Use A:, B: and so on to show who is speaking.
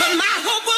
A: But my hope